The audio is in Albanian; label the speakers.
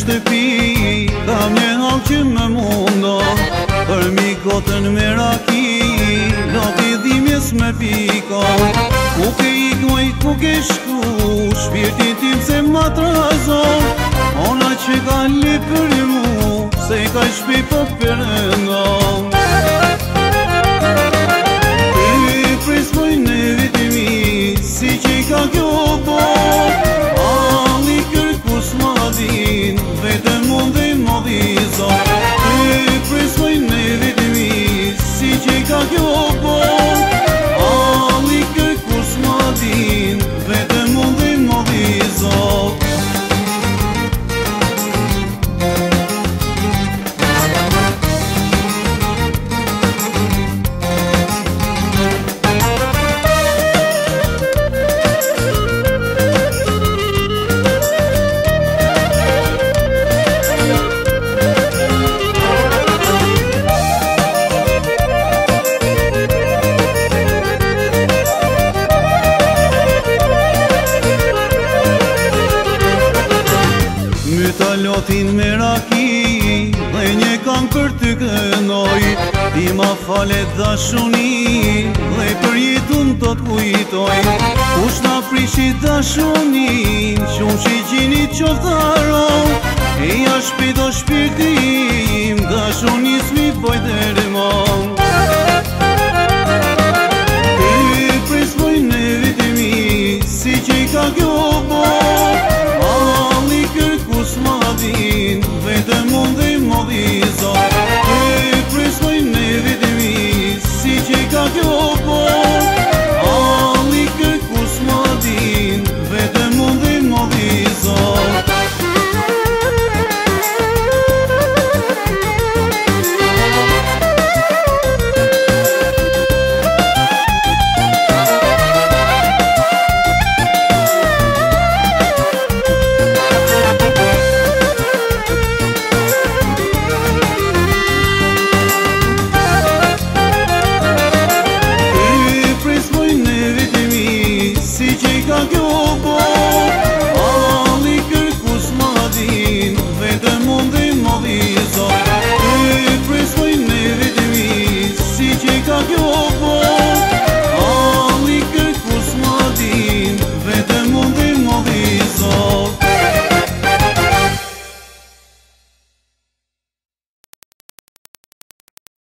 Speaker 1: shtëpi Ta mje halë që më mundo Për mi kotën me raki Në t'i dhimjes me piko Ku ke i kuaj, ku ke shku Shpirtin tim se ma trazo Ona që ka lipër i mu Se ka shpi për përën Dhe të mundin më disa Dhe prej sëjnë e Si që i kakë jo po. Këta lotin me raki Dhe një kam për ty kënoj Ti ma falet dha shuni Dhe për jetun të të kujtoj Kus ma prishit dha shuni Qum që i gjinit qoftaro E ja shpito shpirtim Dha shuni smi pojtë e remon